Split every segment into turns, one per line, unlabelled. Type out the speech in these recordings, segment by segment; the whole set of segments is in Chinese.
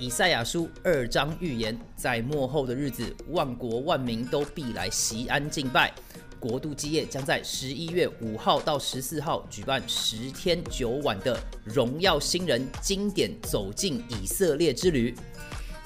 以赛亚书二章预言，在末后的日子，万国万民都必来席安敬拜。国度基业将在十一月五号到十四号举办十天九晚的荣耀新人经典走进以色列之旅。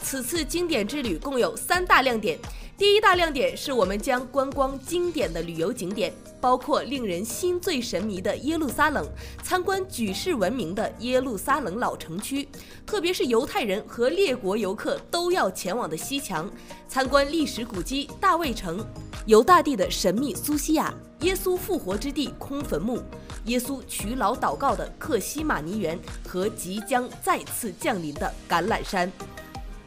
此次经典之旅共有三大亮点。第一大亮点是我们将观光经典的旅游景点，包括令人心醉神迷的耶路撒冷，参观举世闻名的耶路撒冷老城区，特别是犹太人和列国游客都要前往的西墙，参观历史古迹大卫城，犹大地的神秘苏西亚，耶稣复活之地空坟墓，耶稣取老祷告的克西马尼园和即将再次降临的橄榄山。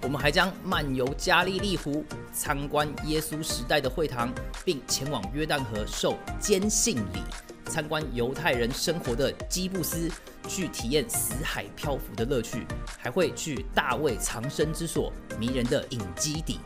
我们还将漫游加利利湖，参观耶稣时代的会堂，并前往约旦河受坚信礼，参观犹太人生活的基布斯，去体验死海漂浮的乐趣，还会去大卫藏身之所迷人的隐基底。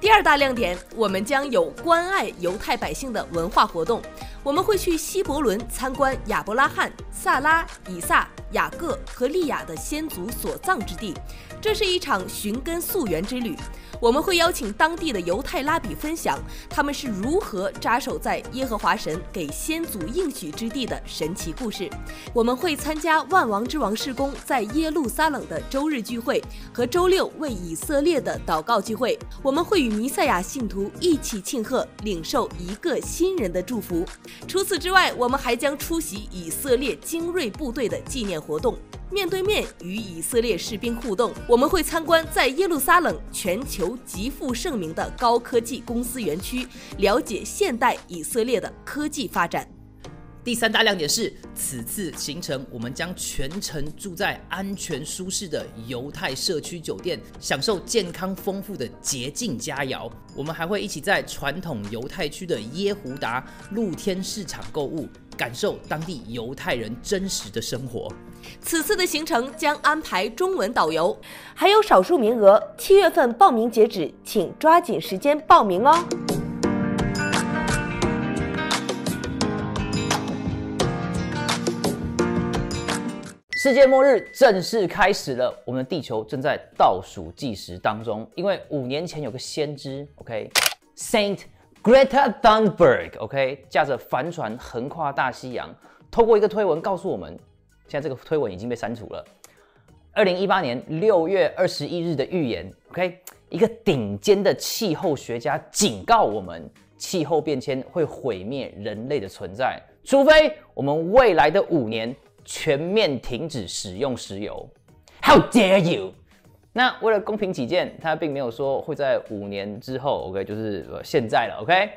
第二大亮点，我们将有关爱犹太百姓的文化活动。我们会去希伯伦参观亚伯拉罕、萨拉、以撒、雅各和利亚的先祖所葬之地，这是一场寻根溯源之旅。我们会邀请当地的犹太拉比分享他们是如何扎守在耶和华神给先祖应许之地的神奇故事。我们会参加万王之王事工在耶路撒冷的周日聚会和周六为以色列的祷告聚会。我们会与弥赛亚信徒一起庆贺，领受一个新人的祝福。除此之外，我们还将出席以色列精锐部队的纪念活动。面对面与以色列士兵互动，我们会参观在耶路撒冷全球极负盛名的高科技公司园区，了解现代以色列的科技发展。
第三大亮点是，此次行程我们将全程住在安全舒适的犹太社区酒店，享受健康丰富的洁净佳肴。我们还会一起在传统犹太区的耶胡达露天市场购物。感受当地犹太人真实的生活。
此次的行程将安排中文导游，还有少数名额，七月份报名截止，请抓紧时间报名哦。
世界末日正式开始了，我们的地球正在倒数计时当中，因为五年前有个先知，OK，Saint。Greta Thunberg，OK，驾着帆船横跨大西洋，透过一个推文告诉我们，现在这个推文已经被删除了。二零一八年六月二十一日的预言，OK，一个顶尖的气候学家警告我们，气候变迁会毁灭人类的存在，除非我们未来的五年全面停止使用石油。How dare you！那为了公平起见，他并没有说会在五年之后，OK，就是现在了，OK，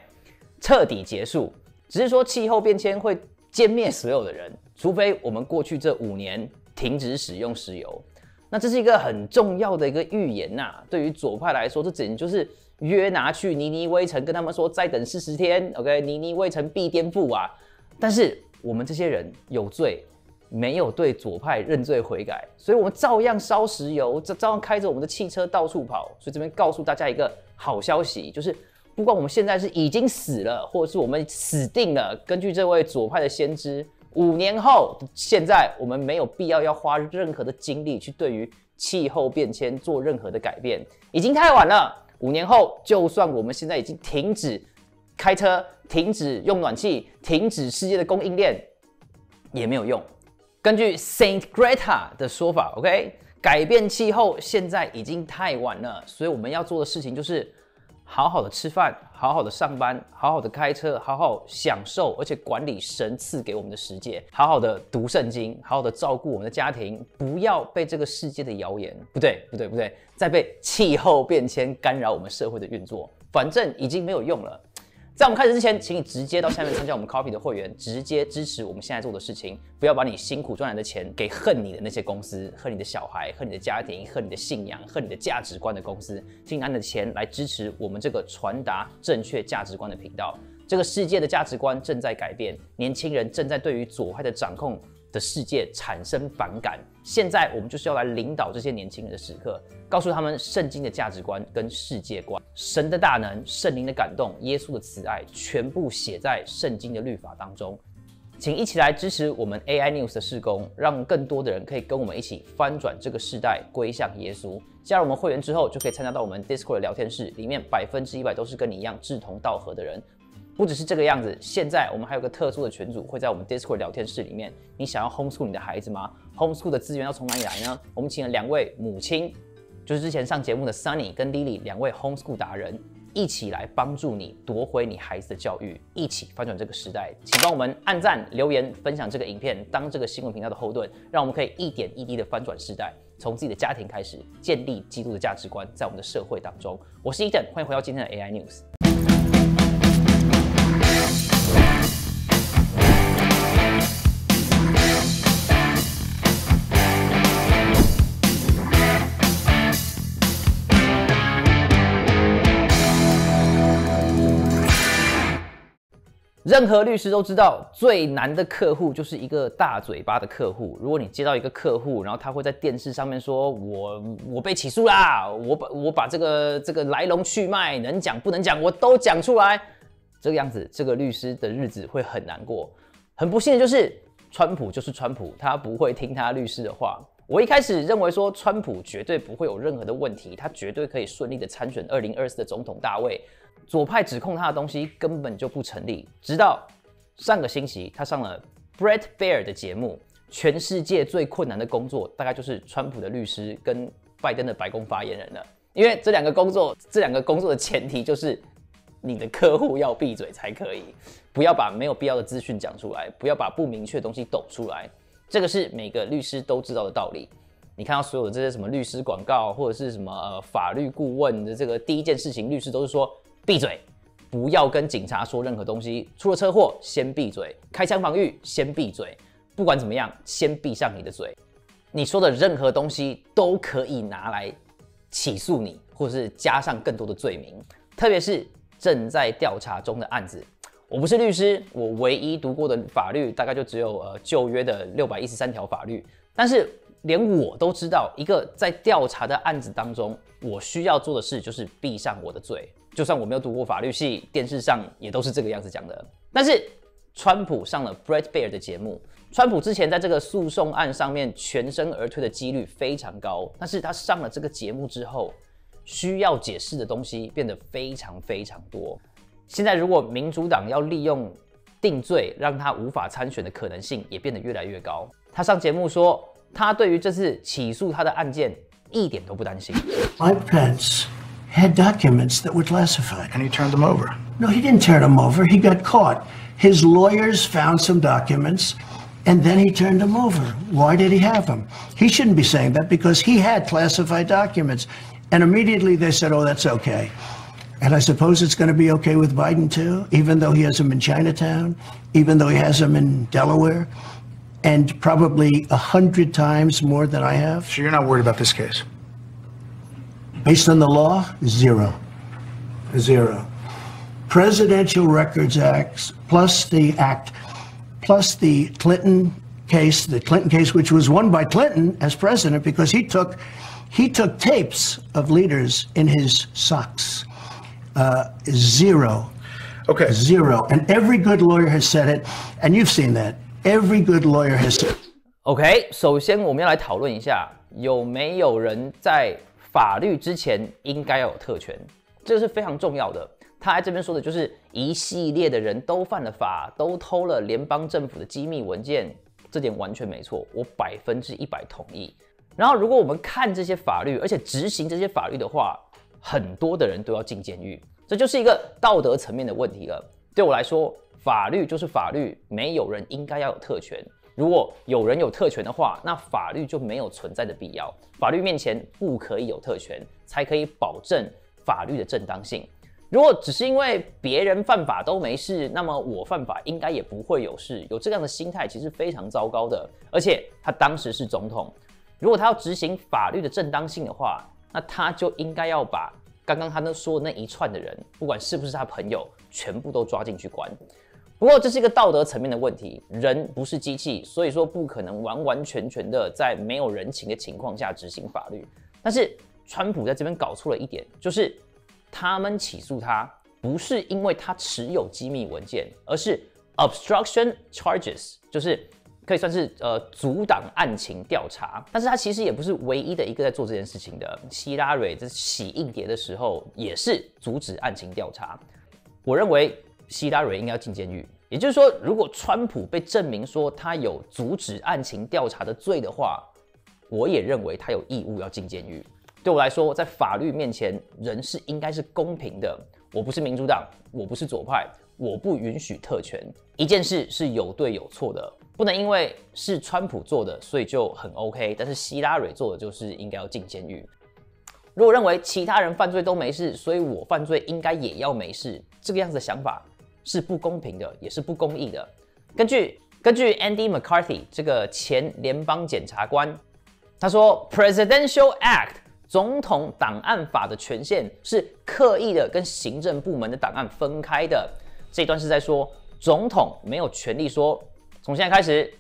彻底结束，只是说气候变迁会歼灭所有的人，除非我们过去这五年停止使用石油。那这是一个很重要的一个预言呐，对于左派来说，这简直就是约拿去尼尼微城跟他们说再等四十天，OK，尼尼微城必颠覆啊。但是我们这些人有罪。没有对左派认罪悔改，所以我们照样烧石油，照照样开着我们的汽车到处跑。所以这边告诉大家一个好消息，就是不管我们现在是已经死了，或者是我们死定了，根据这位左派的先知，五年后，现在我们没有必要要花任何的精力去对于气候变迁做任何的改变，已经太晚了。五年后，就算我们现在已经停止开车、停止用暖气、停止世界的供应链，也没有用。根据 Saint Greta 的说法，OK，改变气候现在已经太晚了，所以我们要做的事情就是好好的吃饭，好好的上班，好好的开车，好好享受，而且管理神赐给我们的世界，好好的读圣经，好好的照顾我们的家庭，不要被这个世界的谣言，不对，不对，不对，再被气候变迁干扰我们社会的运作，反正已经没有用了。在我们开始之前，请你直接到下面参加我们 Copy 的会员，直接支持我们现在做的事情。不要把你辛苦赚来的钱给恨你的那些公司、恨你的小孩、恨你的家庭、恨你的信仰、恨你的价值观的公司，请拿你的钱来支持我们这个传达正确价值观的频道。这个世界的价值观正在改变，年轻人正在对于左派的掌控。的世界产生反感，现在我们就是要来领导这些年轻人的时刻，告诉他们圣经的价值观跟世界观，神的大能、圣灵的感动、耶稣的慈爱，全部写在圣经的律法当中。请一起来支持我们 AI News 的施工，让更多的人可以跟我们一起翻转这个时代，归向耶稣。加入我们会员之后，就可以参加到我们 Discord 的聊天室，里面百分之一百都是跟你一样志同道合的人。不只是这个样子，现在我们还有个特殊的群组，会在我们 Discord 聊天室里面。你想要 homeschool 你的孩子吗？homeschool 的资源要从哪里来呢？我们请了两位母亲，就是之前上节目的 Sunny 跟 Lily 两位 homeschool 达人，一起来帮助你夺回你孩子的教育，一起翻转这个时代。请帮我们按赞、留言、分享这个影片，当这个新闻频道的后盾，让我们可以一点一滴的翻转时代，从自己的家庭开始，建立基督的价值观在我们的社会当中。我是 Eden，欢迎回到今天的 AI News。任何律师都知道，最难的客户就是一个大嘴巴的客户。如果你接到一个客户，然后他会在电视上面说：“我我被起诉啦，我把我把这个这个来龙去脉能讲不能讲我都讲出来。”这个样子，这个律师的日子会很难过。很不幸的就是，川普就是川普，他不会听他律师的话。我一开始认为说，川普绝对不会有任何的问题，他绝对可以顺利的参选二零二四的总统大位。左派指控他的东西根本就不成立，直到上个星期他上了 Brett Bear 的节目。全世界最困难的工作，大概就是川普的律师跟拜登的白宫发言人了。因为这两个工作，这两个工作的前提就是你的客户要闭嘴才可以，不要把没有必要的资讯讲出来，不要把不明确的东西抖出来。这个是每个律师都知道的道理。你看到所有的这些什么律师广告，或者是什么呃法律顾问的这个第一件事情，律师都是说。闭嘴！不要跟警察说任何东西。出了车祸，先闭嘴；开枪防御，先闭嘴。不管怎么样，先闭上你的嘴。你说的任何东西都可以拿来起诉你，或者是加上更多的罪名。特别是正在调查中的案子。我不是律师，我唯一读过的法律大概就只有呃旧约的六百一十三条法律。但是连我都知道，一个在调查的案子当中，我需要做的事就是闭上我的嘴。就算我没有读过法律系，电视上也都是这个样子讲的。但是，川普上了 Brett Bear 的节目，川普之前在这个诉讼案上面全身而退的几率非常高。但是他上了这个节目之后，需要解释的东西变得非常非常多。现在，如果民主党要利用定罪让他无法参选的可能性也变得越来越高。他上节目说，他对于这次起诉他的案件一点都不担心。
my Pence. Had documents that were classified.
And he turned them over.
No, he didn't turn them over. He got caught. His lawyers found some documents and then he turned them over. Why did he have them? He shouldn't be saying that because he had classified documents. And immediately they said, oh, that's okay. And I suppose it's going to be okay with Biden too, even though he has them in Chinatown, even though he has them in Delaware, and probably a hundred times more than I have.
So you're not worried about this case?
Based on the law, zero. Zero. Presidential Records Act plus the act plus the Clinton case, the Clinton case, which was won by Clinton as president because he took he took tapes of leaders in his socks. Uh, zero.
Okay.
Zero. And every good lawyer has said it, and you've seen that. Every good lawyer has said.
OK，首先我们要来讨论一下，有没有人在 法律之前应该要有特权，这是非常重要的。他在这边说的就是一系列的人都犯了法，都偷了联邦政府的机密文件，这点完全没错，我百分之一百同意。然后，如果我们看这些法律，而且执行这些法律的话，很多的人都要进监狱，这就是一个道德层面的问题了。对我来说，法律就是法律，没有人应该要有特权。如果有人有特权的话，那法律就没有存在的必要。法律面前不可以有特权，才可以保证法律的正当性。如果只是因为别人犯法都没事，那么我犯法应该也不会有事。有这样的心态其实非常糟糕的。而且他当时是总统，如果他要执行法律的正当性的话，那他就应该要把刚刚他那说的那一串的人，不管是不是他朋友，全部都抓进去关。不过这是一个道德层面的问题，人不是机器，所以说不可能完完全全的在没有人情的情况下执行法律。但是川普在这边搞错了一点，就是他们起诉他不是因为他持有机密文件，而是 obstruction charges，就是可以算是呃阻挡案情调查。但是他其实也不是唯一的一个在做这件事情的。希拉蕊在洗硬碟的时候也是阻止案情调查。我认为希拉蕊应该要进监狱。也就是说，如果川普被证明说他有阻止案情调查的罪的话，我也认为他有义务要进监狱。对我来说，在法律面前，人是应该是公平的。我不是民主党，我不是左派，我不允许特权。一件事是有对有错的，不能因为是川普做的，所以就很 OK。但是希拉蕊做的就是应该要进监狱。如果认为其他人犯罪都没事，所以我犯罪应该也要没事，这个样子的想法。是不公平的，也是不公义的。根据根据 Andy McCarthy 这个前联邦检察官，他说，Presidential Act 总统档案法的权限是刻意的跟行政部门的档案分开的。这段是在说，总统没有权利说，从现在开始。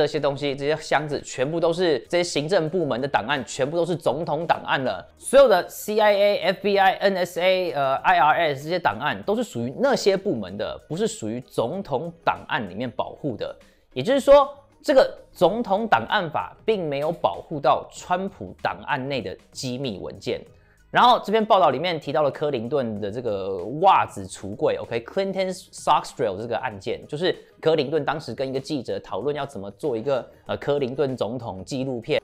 这些东西，这些箱子全部都是这些行政部门的档案，全部都是总统档案了。所有的 CIA、FBI、NSA、呃 IRS 这些档案都是属于那些部门的，不是属于总统档案里面保护的。也就是说，这个总统档案法并没有保护到川普档案内的机密文件。然后这篇报道里面提到了克林顿的这个袜子橱柜，OK，Clinton's Sock Drill 这个案件，就是克林顿当时跟一个记者讨论要怎么做一个呃克林顿总统纪录片，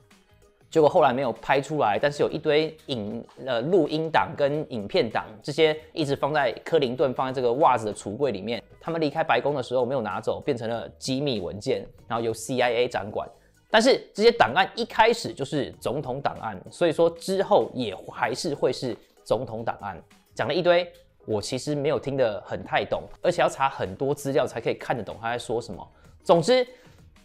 结果后来没有拍出来，但是有一堆影呃录音档跟影片档这些一直放在克林顿放在这个袜子的橱柜里面，他们离开白宫的时候没有拿走，变成了机密文件，然后由 CIA 掌管。但是这些档案一开始就是总统档案，所以说之后也还是会是总统档案。讲了一堆，我其实没有听得很太懂，而且要查很多资料才可以看得懂他在说什么。总之，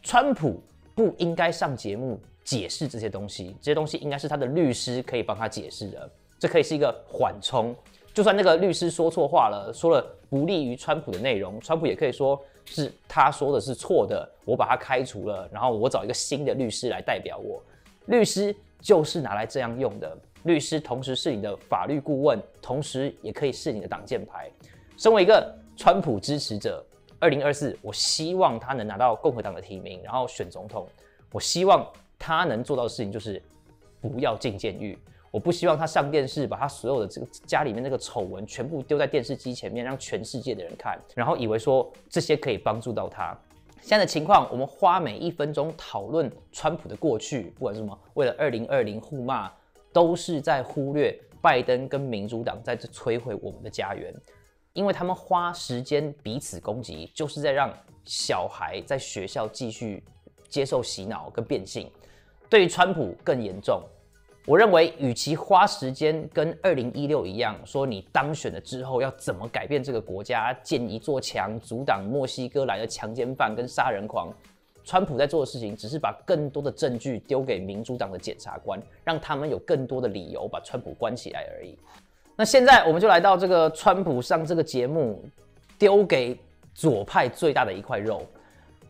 川普不应该上节目解释这些东西，这些东西应该是他的律师可以帮他解释的，这可以是一个缓冲。就算那个律师说错话了，说了不利于川普的内容，川普也可以说是他说的是错的，我把他开除了，然后我找一个新的律师来代表我。律师就是拿来这样用的，律师同时是你的法律顾问，同时也可以是你的挡箭牌。身为一个川普支持者，二零二四，我希望他能拿到共和党的提名，然后选总统。我希望他能做到的事情就是不要进监狱。我不希望他上电视，把他所有的这个家里面那个丑闻全部丢在电视机前面，让全世界的人看，然后以为说这些可以帮助到他。现在的情况，我们花每一分钟讨论川普的过去，不管是什么，为了二零二零互骂，都是在忽略拜登跟民主党在这摧毁我们的家园，因为他们花时间彼此攻击，就是在让小孩在学校继续接受洗脑跟变性。对于川普更严重。我认为，与其花时间跟二零一六一样，说你当选了之后要怎么改变这个国家，建一座墙阻挡墨西哥来的强奸犯跟杀人狂，川普在做的事情只是把更多的证据丢给民主党的检察官，让他们有更多的理由把川普关起来而已。那现在我们就来到这个川普上这个节目，丢给左派最大的一块肉。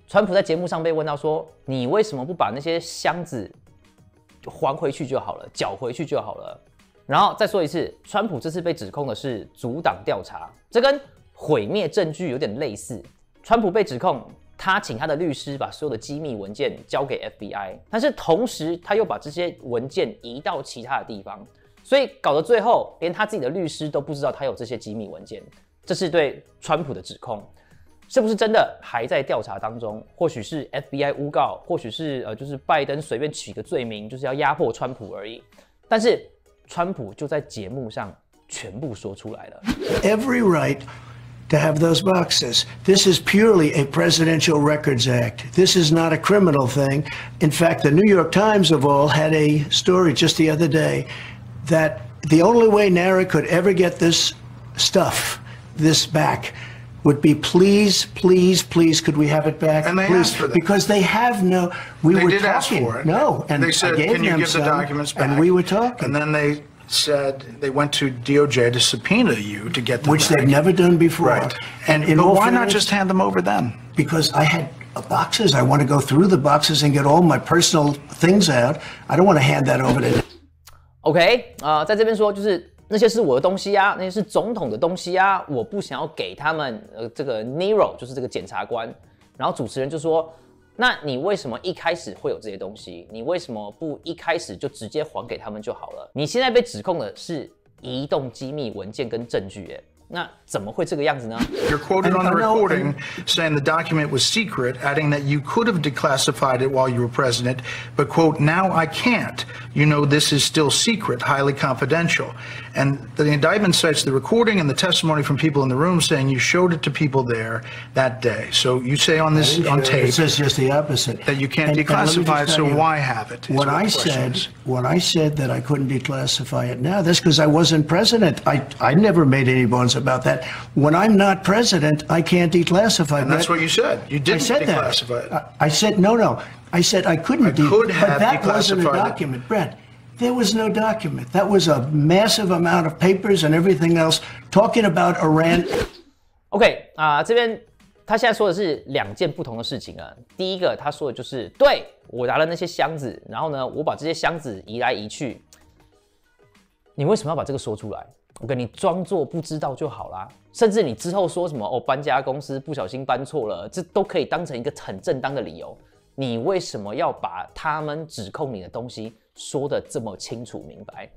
川普在节目上被问到说：“你为什么不把那些箱子？”还回去就好了，缴回去就好了。然后再说一次，川普这次被指控的是阻挡调查，这跟毁灭证据有点类似。川普被指控，他请他的律师把所有的机密文件交给 FBI，但是同时他又把这些文件移到其他的地方，所以搞得最后连他自己的律师都不知道他有这些机密文件。这是对川普的指控。是不是真的还在调查当中？或许是 FBI 诬告，或许是呃，就是拜登随便取个罪名，就是要压迫川普而已。但是川普就在节目上全部说出来了。
Every right to have those boxes. This is purely a Presidential Records Act. This is not a criminal thing. In fact, the New York Times of all had a story just the other day that the only way NARA could ever get this stuff, this back. would be please, please, please, could we have it back?
And they
please,
asked for that.
because they have no. We
They
were
did
talking.
ask for it.
No, and
they said,
I gave
"Can you
them
give the
some,
documents back?"
and we were talking,
And then they said they went to DOJ to subpoena you to get them
which
back.
they've never done before.
Right.
And in
but
all
why not
fairness-
just hand them over then?
Because I had uh, boxes. I want to go through the boxes and get all my personal things out. I don't want to hand that over to.
OK，呃，在这边说就是 那些是我的东西呀，那些是总统的东西呀，我不想要给他们。呃，这个 Nero 就是这个检察官。然后主持人就说：“那你为什么一开始会有这些东西？你为什么不一开始就直接还给他们就好了？你现在被指控的是移动机密文件跟证据，哎。”那怎么会这个样子呢？
You're quoted on the recording saying the document was secret, adding that you could have declassified it while you were president, but quote, now I can't. You know this is still secret, highly confidential. And the indictment cites the recording and the testimony from people in the room saying you showed it to people there that day. So you say on this on tape
it says just the opposite
that you can't and, declassify and it. So you, why have it?
When I said is. when I said that I couldn't declassify it now, that's because I wasn't president. I I never made any bones about that. When I'm not president, I can't declassify.
And that's what you said. You didn't I said declassify
that. it. I, I, said no, no. I said I couldn't. I
de- could have
but that wasn't a document,
it.
Brett. There was no document. That was a massive amount of papers and everything else talking about Iran.
OK 啊，这边他现在说的是两件不同的事情啊。第一个，他说的就是对我拿了那些箱子，然后呢，我把这些箱子移来移去。你为什么要把这个说出来？ 我跟你装作不知道就好啦。甚至你之后说什么哦，搬家公司不小心搬错了，这都可以当成一个很正当的理由。你为什么要把他们指控你的东西说的这么清楚明白？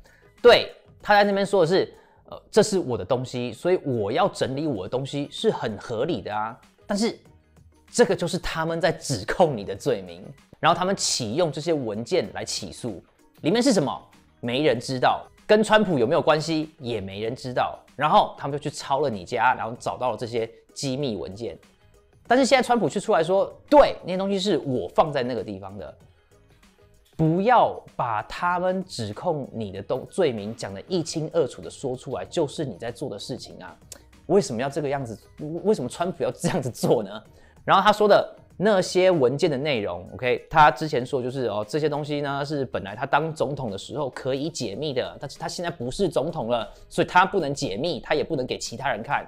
对，他在那边说的是，呃，这是我的东西，所以我要整理我的东西是很合理的啊。但是这个就是他们在指控你的罪名，然后他们启用这些文件来起诉，里面是什么？没人知道，跟川普有没有关系也没人知道。然后他们就去抄了你家，然后找到了这些机密文件。但是现在川普却出来说，对，那些东西是我放在那个地方的，不要把他们指控你的东罪名讲得一清二楚的说出来，就是你在做的事情啊！为什么要这个样子？为什么川普要这样子做呢？然后他说的那些文件的内容，OK，他之前说就是哦，这些东西呢是本来他当总统的时候可以解密的，但是他现在不是总统了，所以他不能解密，他也不能给其他人看。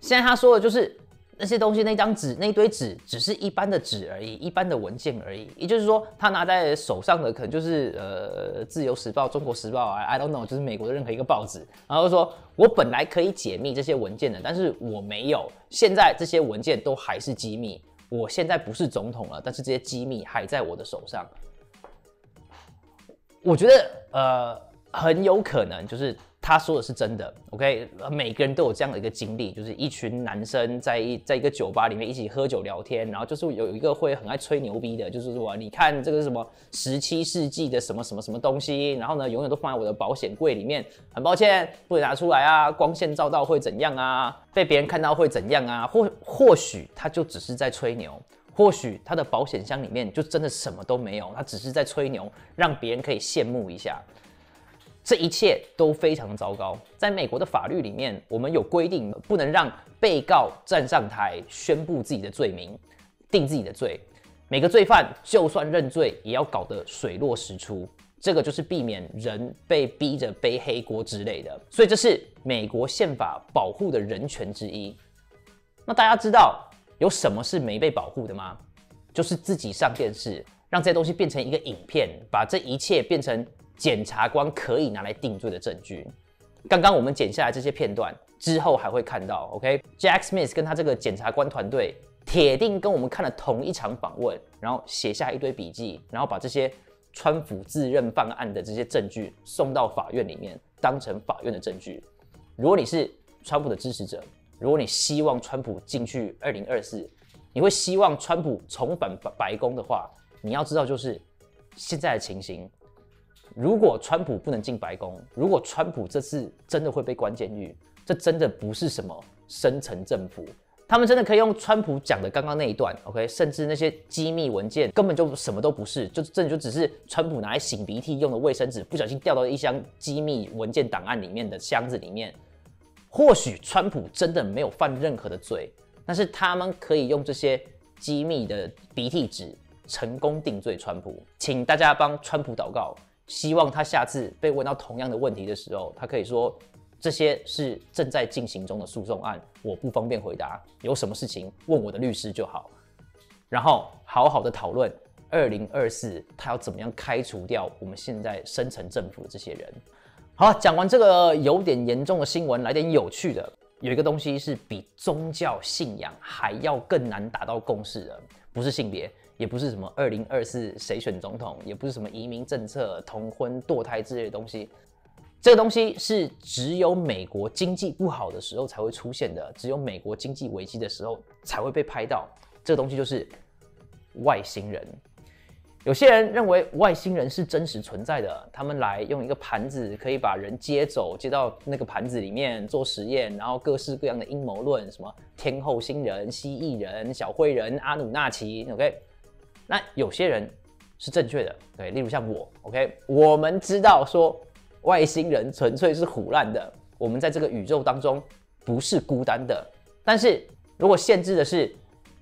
现在他说的就是。那些东西，那张纸，那堆纸，只是一般的纸而已，一般的文件而已。也就是说，他拿在手上的可能就是呃，《自由时报》《中国时报》啊，I don't know，就是美国的任何一个报纸。然后说，我本来可以解密这些文件的，但是我没有。现在这些文件都还是机密。我现在不是总统了，但是这些机密还在我的手上。我觉得，呃，很有可能就是。他说的是真的，OK，每个人都有这样的一个经历，就是一群男生在一在一个酒吧里面一起喝酒聊天，然后就是有一个会很爱吹牛逼的，就是说你看这个什么十七世纪的什么什么什么东西，然后呢永远都放在我的保险柜里面，很抱歉不能拿出来啊，光线照到会怎样啊，被别人看到会怎样啊，或或许他就只是在吹牛，或许他的保险箱里面就真的什么都没有，他只是在吹牛，让别人可以羡慕一下。这一切都非常糟糕。在美国的法律里面，我们有规定，不能让被告站上台宣布自己的罪名，定自己的罪。每个罪犯就算认罪，也要搞得水落石出。这个就是避免人被逼着背黑锅之类的。所以这是美国宪法保护的人权之一。那大家知道有什么是没被保护的吗？就是自己上电视，让这些东西变成一个影片，把这一切变成。检察官可以拿来定罪的证据，刚刚我们剪下来这些片段之后还会看到，OK，Jack Smith 跟他这个检察官团队铁定跟我们看了同一场访问，然后写下一堆笔记，然后把这些川普自认犯案的这些证据送到法院里面，当成法院的证据。如果你是川普的支持者，如果你希望川普进去二零二四，你会希望川普重返白宫的话，你要知道就是现在的情形。如果川普不能进白宫，如果川普这次真的会被关监狱，这真的不是什么深层政府，他们真的可以用川普讲的刚刚那一段，OK，甚至那些机密文件根本就什么都不是，就真的就只是川普拿来擤鼻涕用的卫生纸，不小心掉到一箱机密文件档案里面的箱子里面。或许川普真的没有犯任何的罪，但是他们可以用这些机密的鼻涕纸成功定罪川普，请大家帮川普祷告。希望他下次被问到同样的问题的时候，他可以说这些是正在进行中的诉讼案，我不方便回答。有什么事情问我的律师就好。然后好好的讨论二零二四他要怎么样开除掉我们现在深层政府的这些人。好，讲完这个有点严重的新闻，来点有趣的。有一个东西是比宗教信仰还要更难达到共识的，不是性别，也不是什么二零二四谁选总统，也不是什么移民政策、同婚、堕胎之类的东西。这个东西是只有美国经济不好的时候才会出现的，只有美国经济危机的时候才会被拍到。这个东西就是外星人。有些人认为外星人是真实存在的，他们来用一个盘子可以把人接走，接到那个盘子里面做实验，然后各式各样的阴谋论，什么天后星人、蜥蜴人、小灰人、阿努纳奇，OK？那有些人是正确的，对，例如像我，OK？我们知道说。外星人纯粹是胡乱的，我们在这个宇宙当中不是孤单的。但是如果限制的是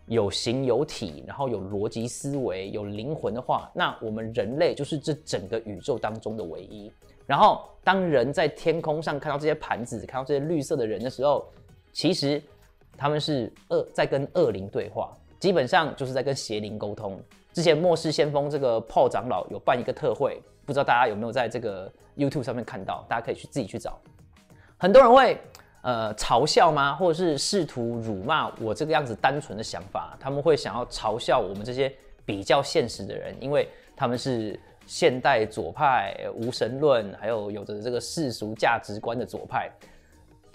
有形有体，然后有逻辑思维、有灵魂的话，那我们人类就是这整个宇宙当中的唯一。然后当人在天空上看到这些盘子，看到这些绿色的人的时候，其实他们是恶在跟恶灵对话，基本上就是在跟邪灵沟通。之前末世先锋这个炮长老有办一个特会，不知道大家有没有在这个 YouTube 上面看到？大家可以去自己去找。很多人会呃嘲笑吗？或者是试图辱骂我这个样子单纯的想法？他们会想要嘲笑我们这些比较现实的人，因为他们是现代左派、无神论，还有有着这个世俗价值观的左派。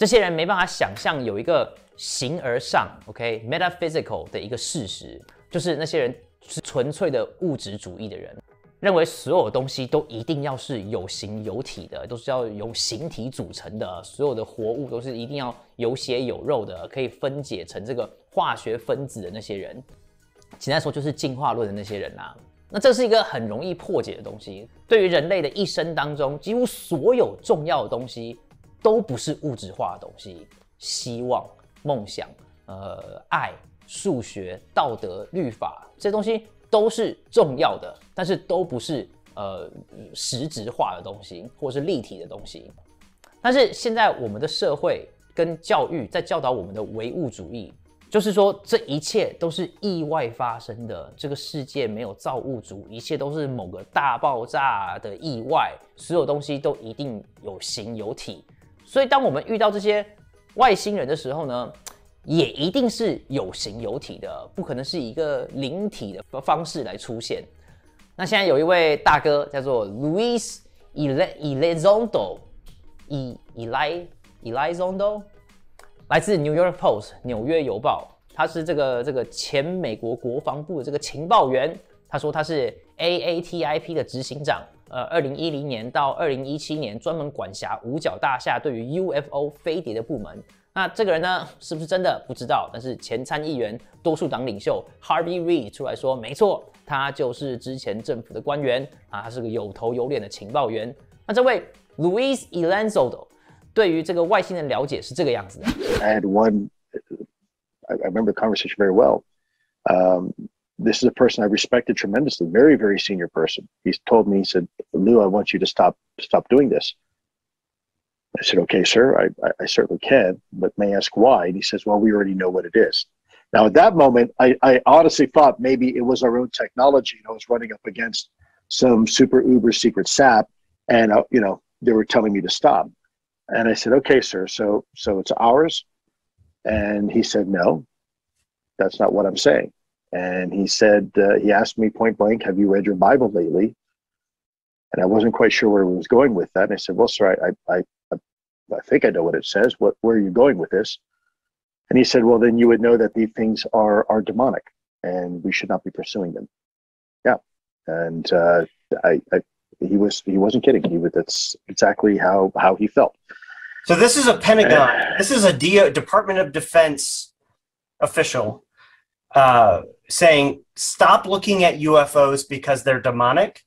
这些人没办法想象有一个形而上，OK metaphysical 的一个事实，就是那些人。是纯粹的物质主义的人，认为所有东西都一定要是有形有体的，都是要由形体组成的，所有的活物都是一定要有血有肉的，可以分解成这个化学分子的那些人，简单说就是进化论的那些人啊。那这是一个很容易破解的东西。对于人类的一生当中，几乎所有重要的东西都不是物质化的东西，希望、梦想、呃，爱。数学、道德、律法这些东西都是重要的，但是都不是呃实质化的东西，或是立体的东西。但是现在我们的社会跟教育在教导我们的唯物主义，就是说这一切都是意外发生的，这个世界没有造物主，一切都是某个大爆炸的意外，所有东西都一定有形有体。所以当我们遇到这些外星人的时候呢？也一定是有形有体的，不可能是一个灵体的方式来出现。那现在有一位大哥叫做 Luis Elizondo，E Eli Elizondo，来自 New York Post 纽约邮报，他是这个这个前美国国防部的这个情报员。他说他是 AATIP 的执行长，呃，二零一零年到二零一七年专门管辖五角大厦对于 UFO 飞碟的部门。那这个人呢，是不是真的不知道？但是前参议员、多数党领袖 Harvey Reid 出来说，没错，他就是之前政府的官员啊，他是个有头有脸的情报员。那这位 Luis Elizondo 对于这个外星人了解是这个样子的。
I had one, I remember the conversation very well. Um, this is a person I respected tremendously, very, very senior person. He told me, he said, Lou, I want you to stop, stop doing this. I said, okay, sir, I, I, certainly can, but may I ask why? And he says, well, we already know what it is. Now, at that moment, I, I honestly thought maybe it was our own technology and I was running up against some super uber secret sap and, uh, you know, they were telling me to stop. And I said, okay, sir, so, so it's ours? And he said, no, that's not what I'm saying. And he said, uh, he asked me point blank, have you read your Bible lately? And I wasn't quite sure where he was going with that. And I said, well, sir, I, I, I I think I know what it says. What, where are you going with this? And he said, well, then you would know that these things are, are demonic and we should not be pursuing them. Yeah. And, uh, I, I, he was, he wasn't kidding. He was, that's exactly how, how he felt.
So this is a Pentagon. this is a D- Department of Defense official uh, saying, stop looking at UFOs because they're demonic.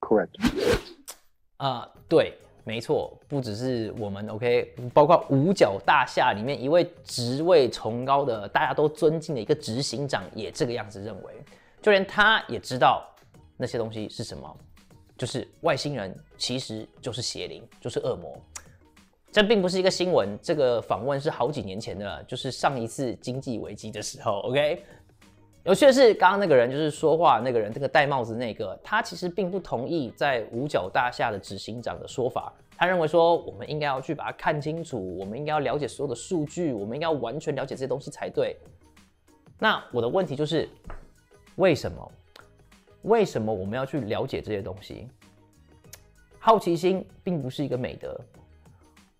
Correct.
Uh, 对。没错，不只是我们，OK，包括五角大厦里面一位职位崇高的、大家都尊敬的一个执行长也这个样子认为，就连他也知道那些东西是什么，就是外星人，其实就是邪灵，就是恶魔。这并不是一个新闻，这个访问是好几年前的，就是上一次经济危机的时候，OK。有趣的是，刚刚那个人就是说话那个人，这个戴帽子那个，他其实并不同意在五角大厦的执行长的说法。他认为说，我们应该要去把它看清楚，我们应该要了解所有的数据，我们应该要完全了解这些东西才对。那我的问题就是，为什么？为什么我们要去了解这些东西？好奇心并不是一个美德。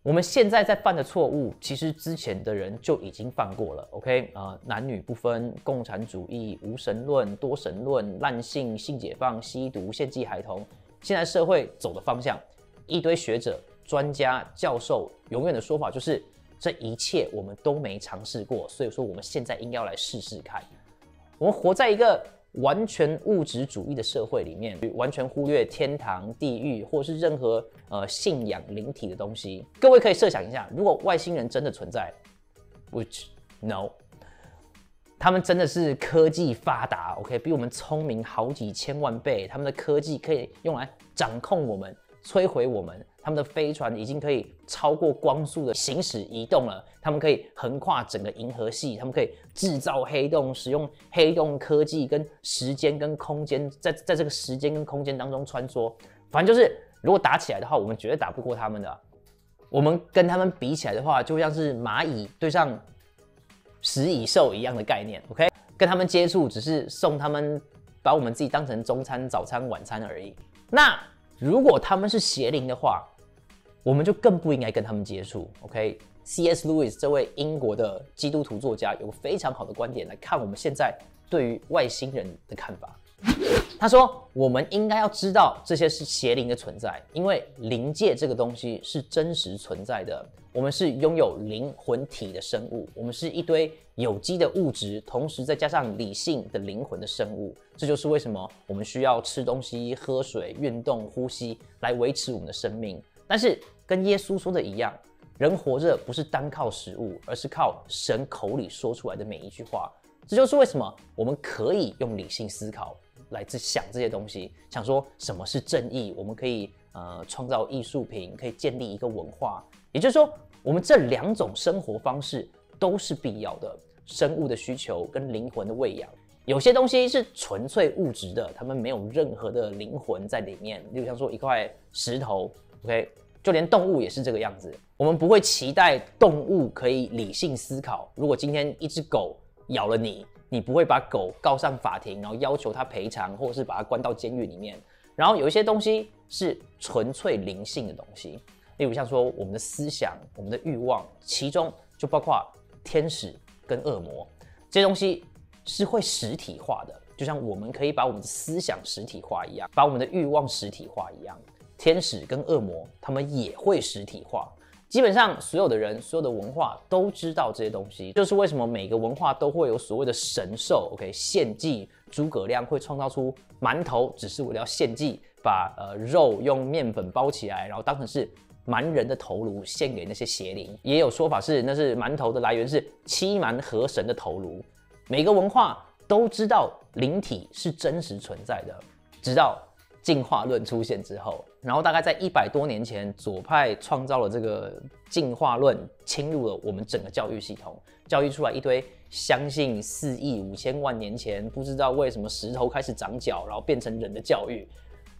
我们现在在犯的错误，其实之前的人就已经犯过了。OK，啊，男女不分、共产主义、无神论、多神论、滥性、性解放、吸毒、献祭孩童，现在社会走的方向，一堆学者、专家、教授永远的说法就是，这一切我们都没尝试过，所以说我们现在应该要来试试看。我们活在一个。完全物质主义的社会里面，完全忽略天堂、地狱，或是任何呃信仰灵体的东西。各位可以设想一下，如果外星人真的存在，which no，他们真的是科技发达，OK，比我们聪明好几千万倍，他们的科技可以用来掌控我们。摧毁我们，他们的飞船已经可以超过光速的行驶移动了。他们可以横跨整个银河系，他们可以制造黑洞，使用黑洞科技跟时间跟空间，在在这个时间跟空间当中穿梭。反正就是，如果打起来的话，我们绝对打不过他们的。我们跟他们比起来的话，就像是蚂蚁对上食蚁兽一样的概念。OK，跟他们接触只是送他们，把我们自己当成中餐、早餐、晚餐而已。那。如果他们是邪灵的话，我们就更不应该跟他们接触。OK，C.S. Lewis 这位英国的基督徒作家有个非常好的观点来看我们现在对于外星人的看法。他说：“我们应该要知道这些是邪灵的存在，因为灵界这个东西是真实存在的。我们是拥有灵魂体的生物，我们是一堆有机的物质，同时再加上理性的灵魂的生物。这就是为什么我们需要吃东西、喝水、运动、呼吸来维持我们的生命。但是跟耶稣说的一样，人活着不是单靠食物，而是靠神口里说出来的每一句话。这就是为什么我们可以用理性思考。”来自想这些东西，想说什么是正义，我们可以呃创造艺术品，可以建立一个文化。也就是说，我们这两种生活方式都是必要的。生物的需求跟灵魂的喂养，有些东西是纯粹物质的，它们没有任何的灵魂在里面。例如像说一块石头，OK，就连动物也是这个样子。我们不会期待动物可以理性思考。如果今天一只狗咬了你，你不会把狗告上法庭，然后要求他赔偿，或者是把它关到监狱里面。然后有一些东西是纯粹灵性的东西，例如像说我们的思想、我们的欲望，其中就包括天使跟恶魔这些东西是会实体化的，就像我们可以把我们的思想实体化一样，把我们的欲望实体化一样，天使跟恶魔他们也会实体化。基本上所有的人、所有的文化都知道这些东西，就是为什么每个文化都会有所谓的神兽。OK，献祭诸葛亮会创造出馒头，只是为了要献祭，把呃肉用面粉包起来，然后当成是蛮人的头颅献给那些邪灵。也有说法是那是馒头的来源是欺蛮河神的头颅。每个文化都知道灵体是真实存在的，直到。进化论出现之后，然后大概在一百多年前，左派创造了这个进化论，侵入了我们整个教育系统，教育出来一堆相信四亿五千万年前不知道为什么石头开始长脚，然后变成人的教育。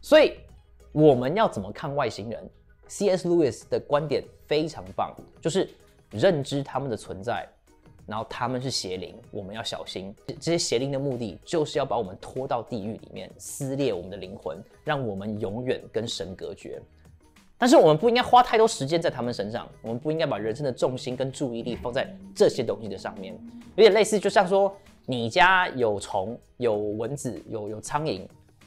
所以我们要怎么看外星人？C.S. Lewis 的观点非常棒，就是认知他们的存在。然后他们是邪灵，我们要小心。这些邪灵的目的就是要把我们拖到地狱里面，撕裂我们的灵魂，让我们永远跟神隔绝。但是我们不应该花太多时间在他们身上，我们不应该把人生的重心跟注意力放在这些东西的上面。有点类似，就像说你家有虫、有蚊子、有有苍蝇，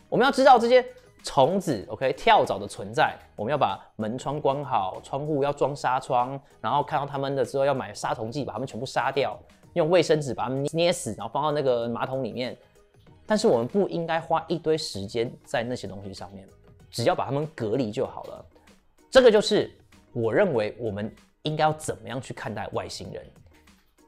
我们要知道这些。虫子，OK，跳蚤的存在，我们要把门窗关好，窗户要装纱窗，然后看到它们的之后要买杀虫剂，把它们全部杀掉，用卫生纸把它们捏死，然后放到那个马桶里面。但是我们不应该花一堆时间在那些东西上面，只要把它们隔离就好了。这个就是我认为我们应该要怎么样去看待外星人，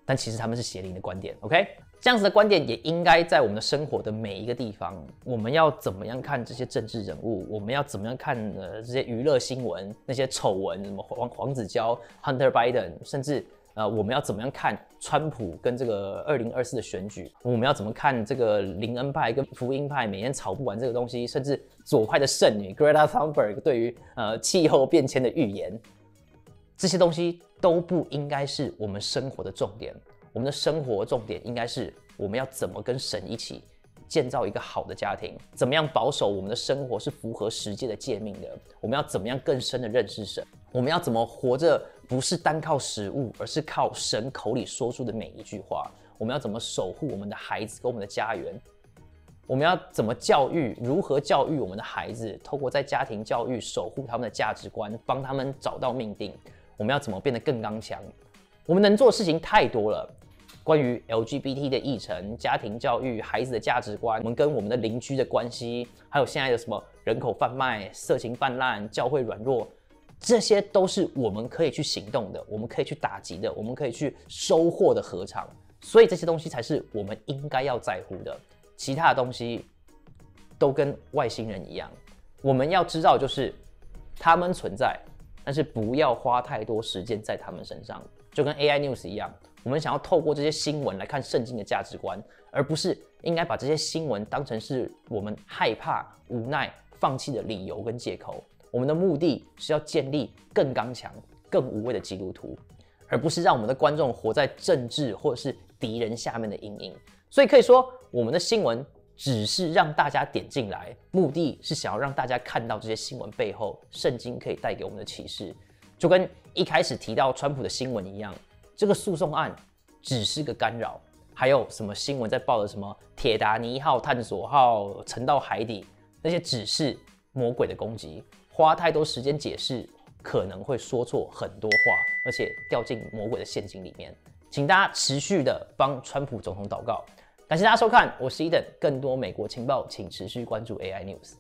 但其实他们是邪灵的观点，OK。这样子的观点也应该在我们的生活的每一个地方。我们要怎么样看这些政治人物？我们要怎么样看呃这些娱乐新闻？那些丑闻，什么黄黄子佼、Hunter Biden，甚至呃，我们要怎么样看川普跟这个二零二四的选举？我们要怎么看这个林恩派跟福音派每天吵不完这个东西？甚至左派的圣女 Greta Thunberg 对于呃气候变迁的预言，这些东西都不应该是我们生活的重点。我们的生活重点应该是我们要怎么跟神一起建造一个好的家庭，怎么样保守我们的生活是符合世界的诫命的？我们要怎么样更深的认识神？我们要怎么活着？不是单靠食物，而是靠神口里说出的每一句话。我们要怎么守护我们的孩子跟我们的家园？我们要怎么教育？如何教育我们的孩子？透过在家庭教育守护他们的价值观，帮他们找到命定。我们要怎么变得更刚强？我们能做的事情太多了。关于 LGBT 的议程、家庭教育、孩子的价值观，我们跟我们的邻居的关系，还有现在的什么人口贩卖、色情泛滥、教会软弱。这些都是我们可以去行动的，我们可以去打击的，我们可以去收获的合场。所以这些东西才是我们应该要在乎的。其他的东西都跟外星人一样，我们要知道就是他们存在，但是不要花太多时间在他们身上。就跟 AI News 一样，我们想要透过这些新闻来看圣经的价值观，而不是应该把这些新闻当成是我们害怕、无奈、放弃的理由跟借口。我们的目的是要建立更刚强、更无畏的基督徒，而不是让我们的观众活在政治或者是敌人下面的阴影。所以可以说，我们的新闻只是让大家点进来，目的是想要让大家看到这些新闻背后圣经可以带给我们的启示。就跟一开始提到川普的新闻一样，这个诉讼案只是个干扰。还有什么新闻在报的什么铁达尼号探索号沉到海底，那些只是魔鬼的攻击。花太多时间解释，可能会说错很多话，而且掉进魔鬼的陷阱里面。请大家持续的帮川普总统祷告。感谢大家收看，我是 Eden，。更多美国情报，请持续关注 AI News。